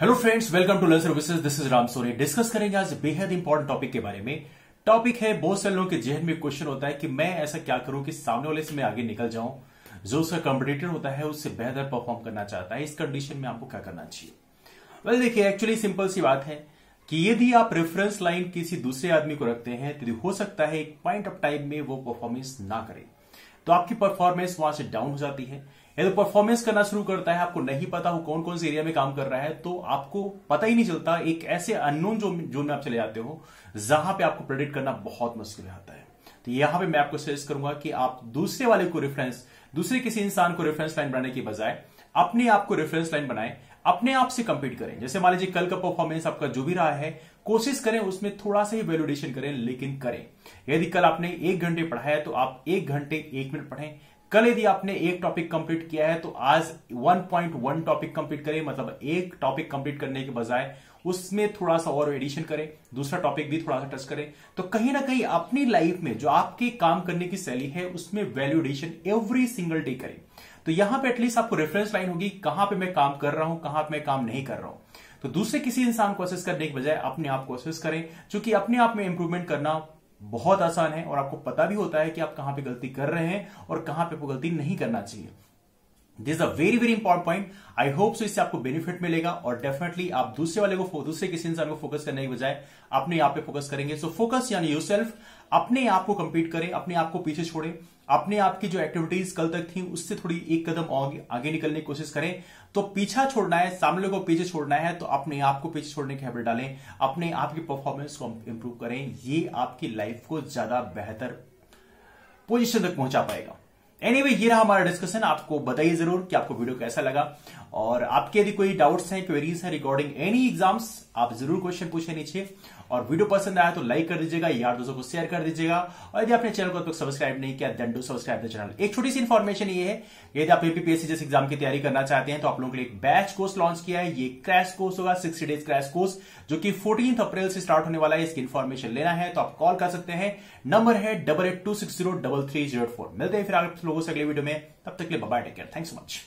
Hello friends welcome to learn services this is Ram Soni discuss करेंगे आज बेहद important topic के बारे में। टॉपिक है बहुत सारे लोगों के जहन में क्वेश्चन होता है कि मैं ऐसा क्या करूँ कि सामने वाले से मैं आगे निकल जाऊँ। जो उसका कॉम्पिटिटर होता है उससे बेहतर परफॉर्म करना चाहता है। इस कंडीशन में आपको क्या करना चाहिए? वेल well, देखिए एक्चुअली सिंपल सी बात है कि यदि आप रेफरेंस लाइन किसी दूसरे आदमी को रखते हैं तो हो सकता है एक पॉइंट ऑफ़ टाइम में वो परफॉर्मेंस ना करे। तो आपकी परफॉर्मेंस वहाँ से डाउन हो जाती है। यदि परफॉर्मेंस करना शुरू करता है, आपको नहीं पता वो कौन कौन से एरिया में काम कर रहा है तो आपको पता ही नहीं चलता। एक ऐसे अननोन जोन में आप चले जाते हो, जहाँ पे आपको प्रेडिक्ट करना बहुत मुश्किल आता है। तो यहाँ पे मैं आपको सजेस्ट करूँगा कि आप दूसरे वाले को रेफरेंस दूसरे किसी इंसान को रेफरेंस लाइन बनाने की बजाय अपने आप को रेफरेंस लाइन बनाए, अपने आप से कंपीट करें। जैसे मान लीजिए कल का परफॉर्मेंस आपका जो भी रहा है, कोशिश करें उसमें थोड़ा सा ही वैल्यूडेशन करें, लेकिन करें। यदि कल आपने एक घंटे पढ़ाया तो आप एक घंटे, एक मिनट पढ़ें। कल यदि आपने एक टॉपिक कंप्लीट किया है तो आज 1.1 टॉपिक कंप्लीट करें मतलब एक टॉपिक कंप्लीट करने के बजाय उसमें थोड़ा सा और एडिशन करें, दूसरा टॉपिक भी थोड़ा सा टच करें तो कहीं ना कहीं अपनी लाइफ में जो आपके काम करने की शैली है, उसमें value addition every single day करें। तो यहाँ पे एटलीस्ट आपको रेफरेंस लाइन होगी, कहाँ पे मैं काम कर रहा हूँ, कहाँ पे मैं काम नहीं कर रहा हूँ। तो दूसरे किसी इंसान को असेस करने के बजाय अपने आप को असेस करें क्योंकि अपने आप में इंप्रूवमेंट करना बहुत आसान है और आपको पता भी होता है कि आप कहाँ पे गलती कर रहे हैं और कहाँ पे आपको गलती नहीं करना चाहिए। This a very very important point I hope so इससे आपको बेनिफिट मिलेगा और डेफिनेटली आप दूसरे वाले को दूसरे किसी इंसान को फोकस करने के बजाय अपने आप पे फोकस करेंगे। सो फोकस यानी यू सेल्फ अपने आप को कंपीट करें अपने आप को पीछे छोड़ें अपने आप की जो एक्टिविटीज़ कल तक थी उससे थोड़ी एक कदम आगे, आगे निकलने की कोशिश करें। तो पीछा छोड़ना है सामने को पीछे छोड़ना है तो अपने आप को पीछे छोड़ने की हैबिट डालें अपने आप की परफॉर्मेंस को इंप्रूव करें। ये आपकी लाइफ को ज़्यादा बेहतर पोजिशन तक पहुँचा पाएगा। एनीवे anyway, ये रहा हमारा डिस्कशन आपको बताइए ज़रूर कि आपको वीडियो कैसा लगा। और आपके यदि कोई डाउट्स हैं क्वेरीज हैं रिकॉर्डिंग एनी एग्ज़ाम्स आप ज़रूर क्वेश्चन पूछे नीचे। और वीडियो पसंद आया तो लाइक कर दीजिएगा यार दोस्तों को शेयर कर दीजिएगा। और यदि आपने चैनल को अब तक सब्सक्राइब नहीं किया then do subscribe the channel एक छोटी सी इन्फॉर्मेशन ये है यदि आप एपीपीएससी जैसे एग्ज़ाम की तैयारी करना चाहते हैं तो आप लोगों के लिए एक बैच कोर्स लॉन्च किया है। ये क्रैश कोर्स होगा सिक्सटी डेज़ क्रैश कोर्स जो कि फोर्टीन अप्रैल से स्टार्ट होने वाला है। इसकी इन्फॉर्मेशन लेना है तो आप कॉल कर सकते हैं। नंबर है double eight two six zero double three zero four मिलते हैं फिर आप लोगों से अगले वीडियो में तब तक के लिए bye take care thanks so much